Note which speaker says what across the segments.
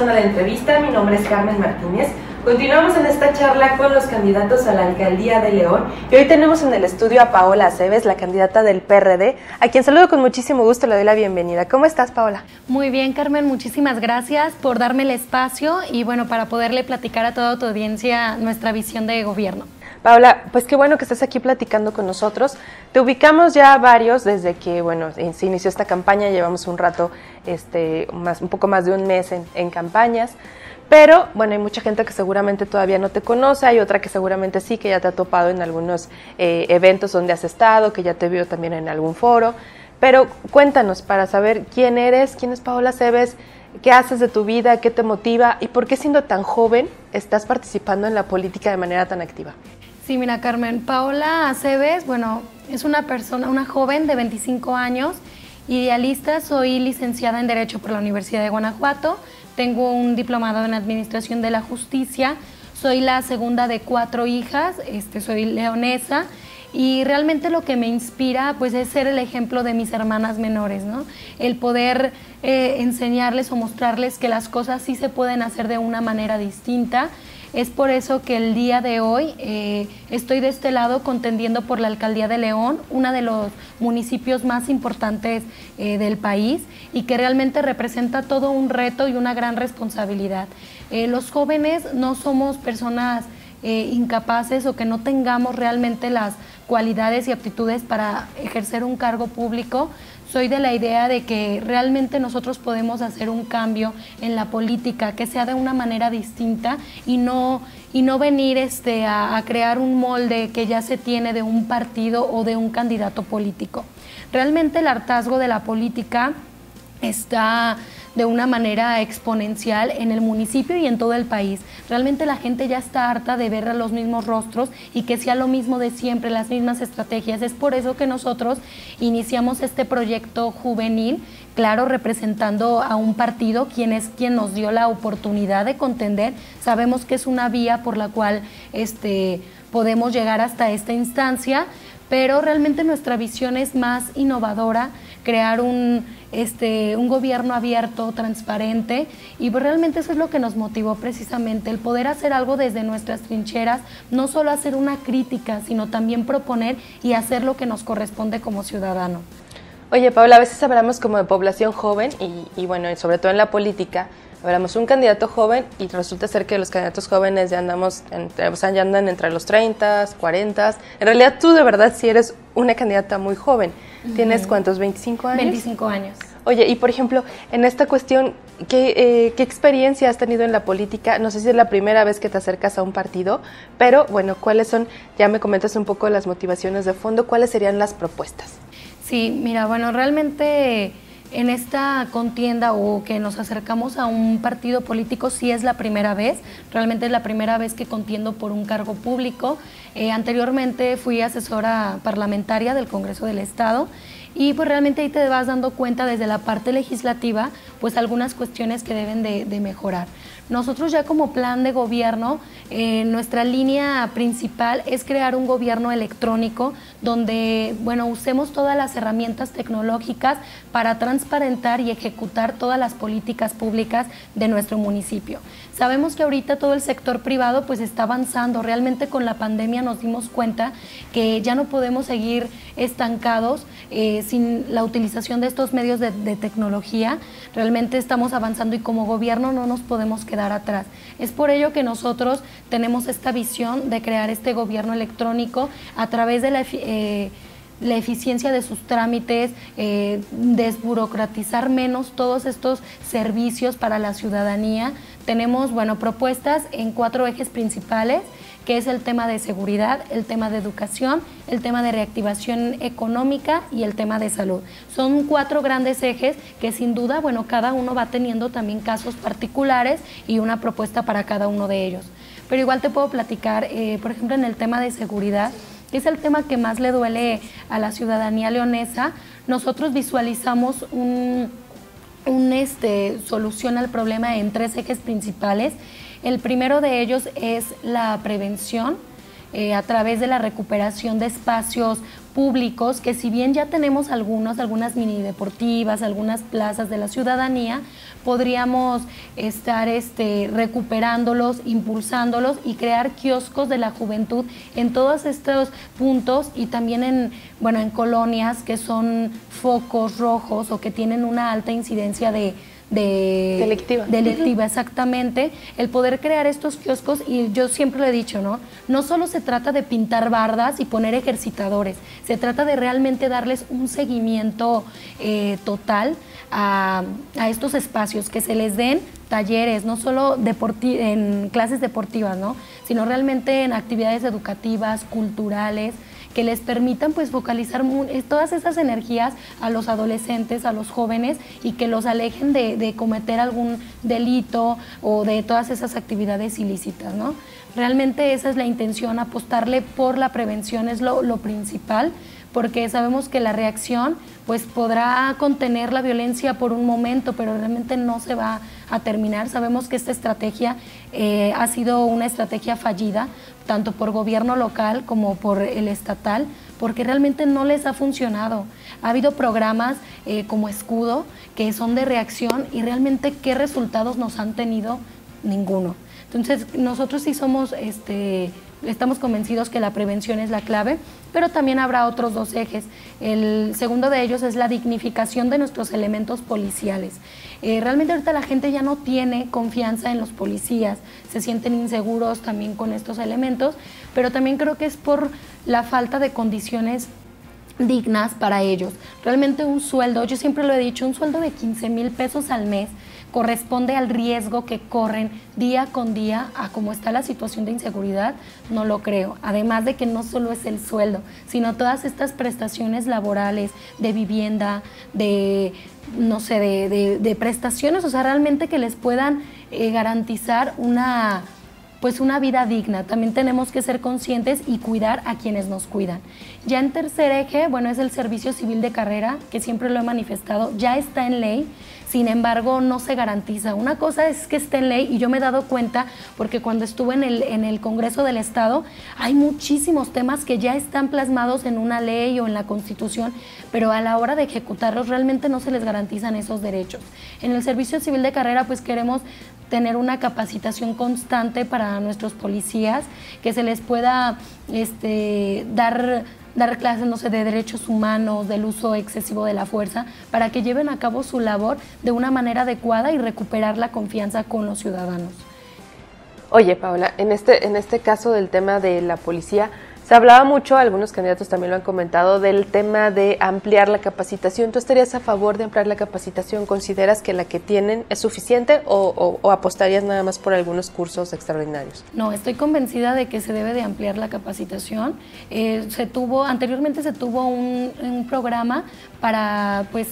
Speaker 1: Zona de Entrevista. Mi nombre es Carmen Martínez. Continuamos en esta charla con los candidatos a la alcaldía de León y hoy tenemos en el estudio a Paola Aceves, la candidata del PRD, a quien saludo con muchísimo gusto, le doy la bienvenida. ¿Cómo estás, Paola?
Speaker 2: Muy bien, Carmen, muchísimas gracias por darme el espacio y bueno, para poderle platicar a toda tu audiencia nuestra visión de gobierno.
Speaker 1: Paola, pues qué bueno que estás aquí platicando con nosotros. Te ubicamos ya varios desde que, bueno, se inició esta campaña, llevamos un rato, este, más, un poco más de un mes en, campañas. Pero bueno, hay mucha gente que seguramente todavía no te conoce, hay otra que seguramente sí, que ya te ha topado en algunos eh, eventos donde has estado, que ya te vio también en algún foro. Pero cuéntanos para saber quién eres, quién es Paola Cebes, qué haces de tu vida, qué te motiva y por qué siendo tan joven estás participando en la política de manera tan activa.
Speaker 2: Sí, mira, Carmen, Paola Aceves, bueno, es una persona, una joven de 25 años, idealista, soy licenciada en Derecho por la Universidad de Guanajuato, tengo un diplomado en Administración de la Justicia, soy la segunda de cuatro hijas, este, soy leonesa y realmente lo que me inspira pues es ser el ejemplo de mis hermanas menores, ¿no? El poder eh, enseñarles o mostrarles que las cosas sí se pueden hacer de una manera distinta es por eso que el día de hoy eh, estoy de este lado contendiendo por la alcaldía de León, uno de los municipios más importantes eh, del país y que realmente representa todo un reto y una gran responsabilidad. Eh, los jóvenes no somos personas incapaces o que no tengamos realmente las cualidades y aptitudes para ejercer un cargo público, soy de la idea de que realmente nosotros podemos hacer un cambio en la política, que sea de una manera distinta y no, y no venir este, a, a crear un molde que ya se tiene de un partido o de un candidato político. Realmente el hartazgo de la política está de una manera exponencial en el municipio y en todo el país. Realmente la gente ya está harta de ver los mismos rostros y que sea lo mismo de siempre, las mismas estrategias. Es por eso que nosotros iniciamos este proyecto juvenil, claro, representando a un partido, quien es quien nos dio la oportunidad de contender. Sabemos que es una vía por la cual este, podemos llegar hasta esta instancia, pero realmente nuestra visión es más innovadora, crear un este, un gobierno abierto, transparente, y pues realmente eso es lo que nos motivó precisamente, el poder hacer algo desde nuestras trincheras, no solo hacer una crítica, sino también proponer y hacer lo que nos corresponde como ciudadano.
Speaker 1: Oye, Paula, a veces hablamos como de población joven y, y bueno, sobre todo en la política, hablamos un candidato joven y resulta ser que los candidatos jóvenes ya andamos, entre, o sea, ya andan entre los 30, 40. En realidad tú de verdad sí eres una candidata muy joven. ¿Tienes cuántos? ¿25 años?
Speaker 2: 25 años.
Speaker 1: Oye, y por ejemplo, en esta cuestión, ¿qué, eh, ¿qué, experiencia has tenido en la política? No sé si es la primera vez que te acercas a un partido, pero bueno, ¿cuáles son, ya me comentas un poco las motivaciones de fondo, cuáles serían las propuestas?
Speaker 2: Sí, mira, bueno, realmente en esta contienda o que nos acercamos a un partido político sí es la primera vez, realmente es la primera vez que contiendo por un cargo público. Eh, anteriormente fui asesora parlamentaria del Congreso del Estado y pues realmente ahí te vas dando cuenta desde la parte legislativa pues algunas cuestiones que deben de mejorar. Nosotros ya como plan de gobierno, eh, nuestra línea principal es crear un gobierno electrónico donde, bueno, usemos todas las herramientas tecnológicas para transparentar y ejecutar todas las políticas públicas de nuestro municipio. Sabemos que ahorita todo el sector privado pues está avanzando. Realmente con la pandemia nos dimos cuenta que ya no podemos seguir estancados eh, sin la utilización de estos medios de, de tecnología. Realmente estamos avanzando y como gobierno no nos podemos quedar Es por ello que nosotros tenemos esta visión de crear este gobierno electrónico a través de la... Eh, eficiencia de sus trámites, eh, desburocratizar menos todos estos servicios para la ciudadanía. Tenemos, bueno, propuestas en cuatro ejes principales, que es el tema de seguridad, el tema de educación, el tema de reactivación económica y el tema de salud. Son cuatro grandes ejes que sin duda, bueno, cada uno va teniendo también casos particulares y una propuesta para cada uno de ellos. Pero igual te puedo platicar, eh, por ejemplo, en el tema de seguridad, que es el tema que más le duele a la ciudadanía leonesa, nosotros visualizamos un, este, solución al problema en tres ejes principales. El primero de ellos es la prevención, eh, a través de la recuperación de espacios públicos que si bien ya tenemos algunos, algunas mini deportivas, algunas plazas de la ciudadanía, podríamos estar este, recuperándolos, impulsándolos y crear kioscos de la juventud en todos estos puntos y también en, bueno, en colonias que son focos rojos o que tienen una alta incidencia de de
Speaker 1: delictiva.
Speaker 2: delictiva exactamente el poder crear estos kioscos y yo siempre lo he dicho no no solo se trata de pintar bardas y poner ejercitadores se trata de realmente darles un seguimiento eh, total a, a, estos espacios que se les den talleres no solo en clases deportivas no sino realmente en actividades educativas culturales que les permitan pues focalizar eh, todas esas energías a los adolescentes, a los jóvenes y que los alejen de, cometer algún delito o de todas esas actividades ilícitas, ¿no? Realmente esa es la intención, apostarle por la prevención es lo, principal porque sabemos que la reacción pues podrá contener la violencia por un momento, pero realmente no se va a terminar. Sabemos que esta estrategia eh, ha sido una estrategia fallida, tanto por gobierno local como por el estatal, porque realmente no les ha funcionado. Ha habido programas eh, como Escudo que son de reacción y realmente qué resultados nos han tenido ninguno. Entonces nosotros sí somos este, estamos convencidos que la prevención es la clave, pero también habrá otros dos ejes. El segundo de ellos es la dignificación de nuestros elementos policiales. Eh, realmente ahorita la gente ya no tiene confianza en los policías, se sienten inseguros también con estos elementos, pero también creo que es por la falta de condiciones dignas para ellos. Realmente un sueldo, yo siempre lo he dicho, un sueldo de 15 mil pesos al mes corresponde al riesgo que corren día con día a cómo está la situación de inseguridad, no lo creo. Además de que no solo es el sueldo, sino todas estas prestaciones laborales, de vivienda, de, no sé, de, prestaciones, o sea, realmente que les puedan eh, garantizar una pues una vida digna. También tenemos que ser conscientes y cuidar a quienes nos cuidan. Ya en tercer eje, bueno, es el servicio civil de carrera, que siempre lo he manifestado, ya está en ley sin embargo no se garantiza. Una cosa es que esté en ley y yo me he dado cuenta porque cuando estuve en el, en el Congreso del Estado hay muchísimos temas que ya están plasmados en una ley o en la Constitución, pero a la hora de ejecutarlos realmente no se les garantizan esos derechos. En el Servicio Civil de Carrera pues queremos tener una capacitación constante para nuestros policías, que se les pueda este, dar dar clases, no sé, de derechos humanos, del uso excesivo de la fuerza, para que lleven a cabo su labor de una manera adecuada y recuperar la confianza con los ciudadanos.
Speaker 1: Oye, Paula, en este, en este caso del tema de la policía, se hablaba mucho, algunos candidatos también lo han comentado, del tema de ampliar la capacitación. ¿Tú estarías a favor de ampliar la capacitación? ¿Consideras que la que tienen es suficiente o, apostarías nada más por algunos cursos extraordinarios?
Speaker 2: No, estoy convencida de que se debe de ampliar la capacitación. Eh, se tuvo, anteriormente se tuvo un, un programa para, pues,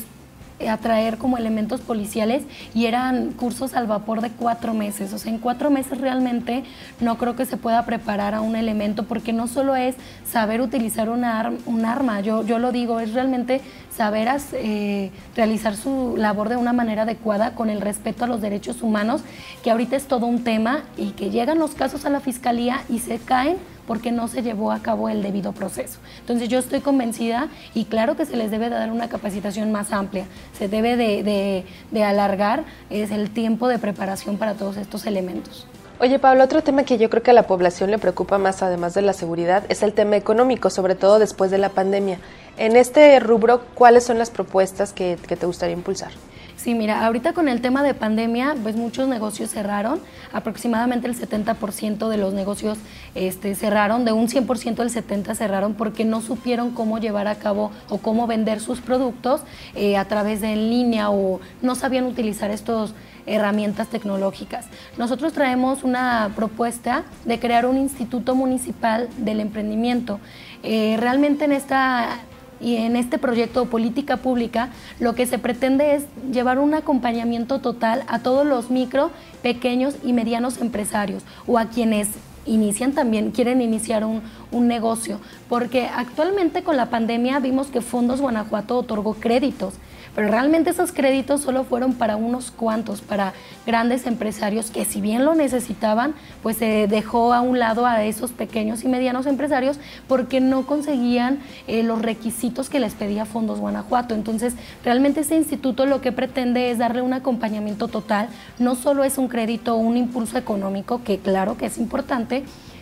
Speaker 2: atraer como elementos policiales y eran cursos al vapor de cuatro meses. O sea, en cuatro meses realmente no creo que se pueda preparar a un elemento porque no solo es saber utilizar un arma, yo, yo lo digo, es realmente saber eh, realizar su labor de una manera adecuada con el respeto a los derechos humanos, que ahorita es todo un tema y que llegan los casos a la fiscalía y se caen porque no se llevó a cabo el debido proceso. Entonces yo estoy convencida y claro que se les debe dar una capacitación más amplia, se debe de, de alargar es el tiempo de preparación para todos estos elementos.
Speaker 1: Oye, Pablo, otro tema que yo creo que a la población le preocupa más, además de la seguridad, es el tema económico, sobre todo después de la pandemia. En este rubro, ¿cuáles son las propuestas que, te gustaría impulsar?
Speaker 2: Sí, mira, ahorita con el tema de pandemia, pues muchos negocios cerraron, aproximadamente el 70% de los negocios este, cerraron, de un 100% el 70% cerraron porque no supieron cómo llevar a cabo o cómo vender sus productos eh, a través de en línea o no sabían utilizar estos herramientas tecnológicas. Nosotros traemos una propuesta de crear un instituto municipal del emprendimiento. Eh, realmente en esta y en este proyecto política pública lo que se pretende es llevar un acompañamiento total a todos los micro, pequeños y medianos empresarios o a quienes inician también, quieren iniciar un, un negocio, porque actualmente con la pandemia vimos que Fondos Guanajuato otorgó créditos pero realmente esos créditos solo fueron para unos cuantos, para grandes empresarios que si bien lo necesitaban, pues se dejó a un lado a esos pequeños y medianos empresarios porque no conseguían eh, los requisitos que les pedía Fondos Guanajuato. Entonces, realmente este instituto lo que pretende es darle un acompañamiento total, no solo es un crédito un impulso económico, que claro que es importante,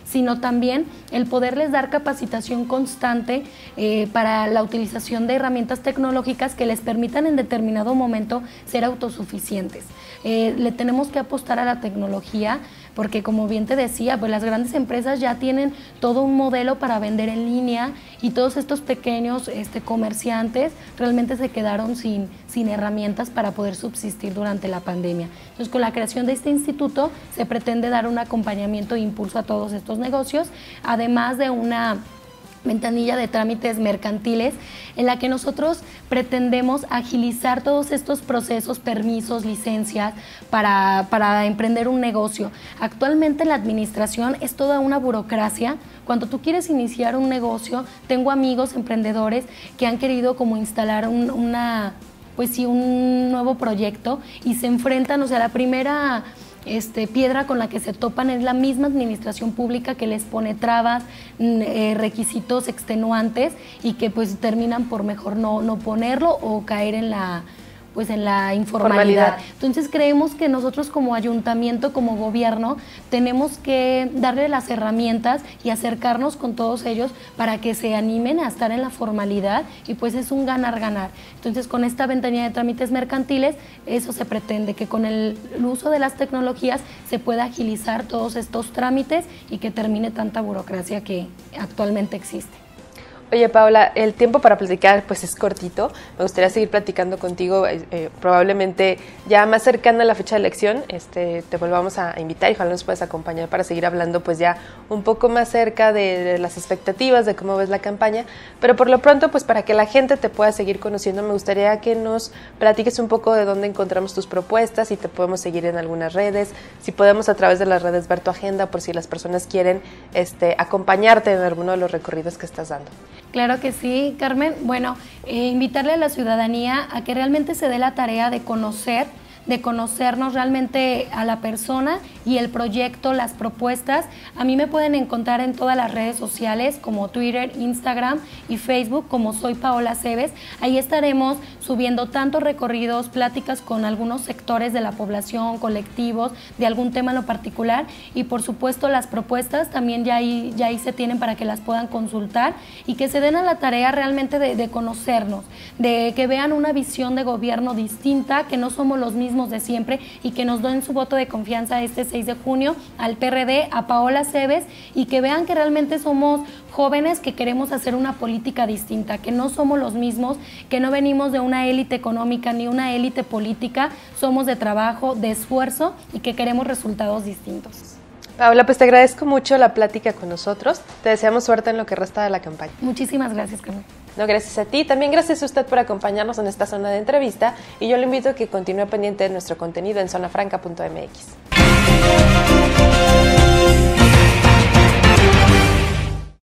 Speaker 2: sino también el poderles dar capacitación constante eh, para la utilización de herramientas tecnológicas que les permitan en determinado momento ser autosuficientes. Eh, le tenemos que apostar a la tecnología porque como bien te decía, pues las grandes empresas ya tienen todo un modelo para vender en línea y todos estos pequeños este, comerciantes realmente se quedaron sin, sin herramientas para poder subsistir durante la pandemia. Entonces, con la creación de este instituto se pretende dar un acompañamiento e impulso a todos estos negocios, además de una ventanilla de trámites mercantiles en la que nosotros pretendemos agilizar todos estos procesos, permisos, licencias para, para emprender un negocio. Actualmente la administración es toda una burocracia. Cuando tú quieres iniciar un negocio, tengo amigos emprendedores que han querido como instalar una, pues sí, un nuevo proyecto y se enfrentan, o sea, la primera este, piedra con la que se topan es la misma administración pública que les pone trabas, eh, requisitos extenuantes y que pues terminan por mejor no, no ponerlo o caer en la pues en la informalidad. Entonces creemos que nosotros como ayuntamiento, como gobierno, tenemos que darle las herramientas y acercarnos con todos ellos para que se animen a estar en la formalidad y pues es un ganar-ganar. Entonces con esta ventanilla de trámites mercantiles, eso se pretende, que con el uso de las tecnologías se pueda agilizar todos estos trámites y que termine tanta burocracia que actualmente existe.
Speaker 1: Oye, Paula, el tiempo para platicar pues es cortito. Me gustaría seguir platicando contigo. Eh, eh, probablemente ya más cercana a la fecha de elección, este, te volvamos a invitar y ojalá nos puedas acompañar para seguir hablando pues ya un poco más cerca de, las expectativas, de cómo ves la campaña. Pero por lo pronto, pues para que la gente te pueda seguir conociendo, me gustaría que nos platiques un poco de dónde encontramos tus propuestas, si te podemos seguir en algunas redes, si podemos a través de las redes ver tu agenda por si las personas quieren este, acompañarte en alguno de los recorridos que estás dando.
Speaker 2: Claro que sí, Carmen. Bueno, eh, invitarle a la ciudadanía a que realmente se dé la tarea de conocer de conocernos realmente a la persona y el proyecto, las propuestas. A mí me pueden encontrar en todas las redes sociales como Twitter, Instagram y Facebook como soy Paola Cebes. Ahí estaremos subiendo tantos recorridos, pláticas con algunos sectores de la población, colectivos, de algún tema en lo particular y por supuesto las propuestas también ya ahí, ya ahí se tienen para que las puedan consultar y que se den a la tarea realmente de, conocernos, de que vean una visión de gobierno distinta, que no somos los mismos de siempre y que nos den su voto de confianza este 6 de junio al PRD, a Paola Cebes y que vean que realmente somos jóvenes que queremos hacer una política distinta, que no somos los mismos, que no venimos de una élite económica ni una élite política, somos de trabajo, de esfuerzo y que queremos resultados distintos.
Speaker 1: Paola, pues te agradezco mucho la plática con nosotros. Te deseamos suerte en lo que resta de la campaña.
Speaker 2: Muchísimas gracias, Carmen.
Speaker 1: No, gracias a ti. También gracias a usted por acompañarnos en esta zona de entrevista y yo le invito a que continúe pendiente de nuestro contenido en zonafranca.mx.